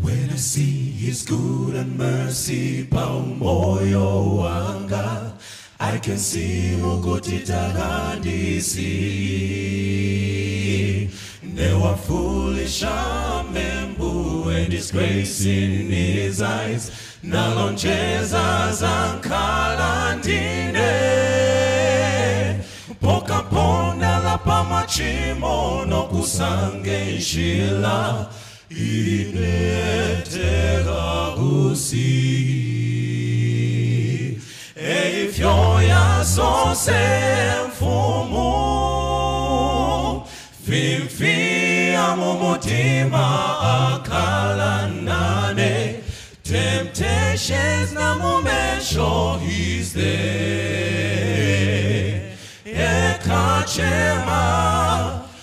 When I see His good and mercy pamoyo wanga, I can see mukutitakandisi. Never foolish and membu and disgrace in His eyes. Nalonjeza zankalandine. Poka ponda la pamachimo no kusange shila inetega gusi Eifyo ya sose mfumu Fimfia mumutima akala nane. Temptations na mumesho he's there Ekachema,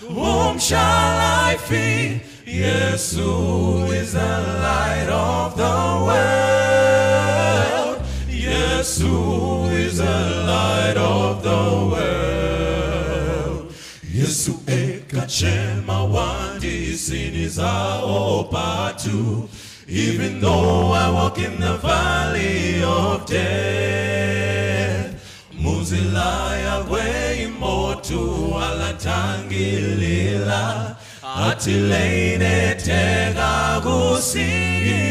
whom shall I feed? Yes, is the light of the world? Yes, is the light of the world? Yesu ekachema wandi siniza opatu. Even though I walk in the valley of death, muzilaya kweimoto alatangilila atilene tega kusini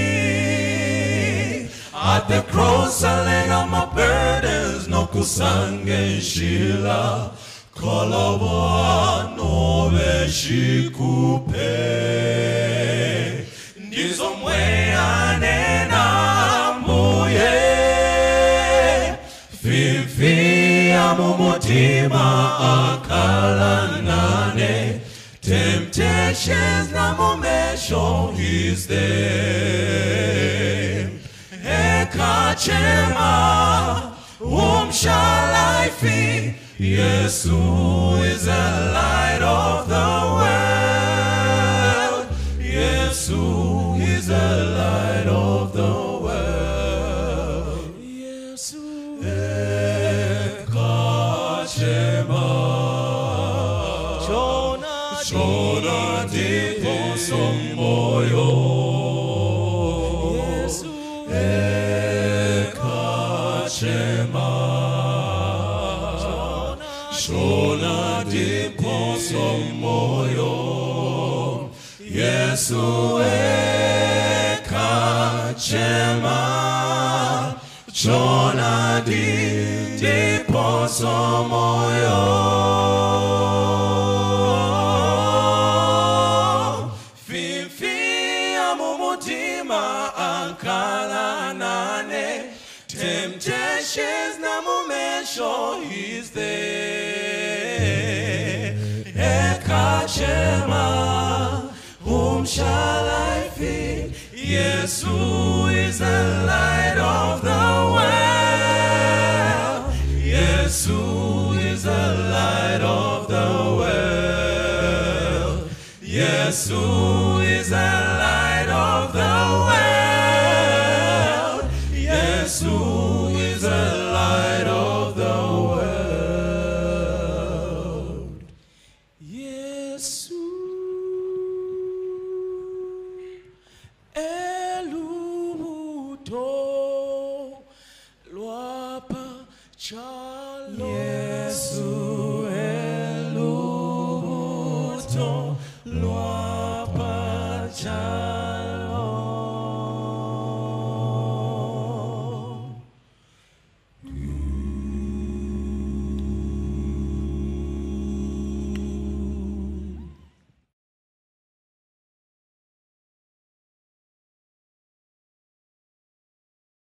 at the cross I lay all my burdens no kusange shila. Kolobo nove shikupe ndizomwe anena mbuye fifia mumutima akala nane temptations na mumesho is there. Ekachema whom shall I feed yes who is the Chona tipo somboyo Yesu ekachema Chona tipo somboyo Yesu ekachema Chona Mumutima ankala nane Temptations na mumesho is there Ekachema Whom shall I feed? Yes, who is the light of the world? Yes, who is the light of the world? Yes, who is the lwapa chalo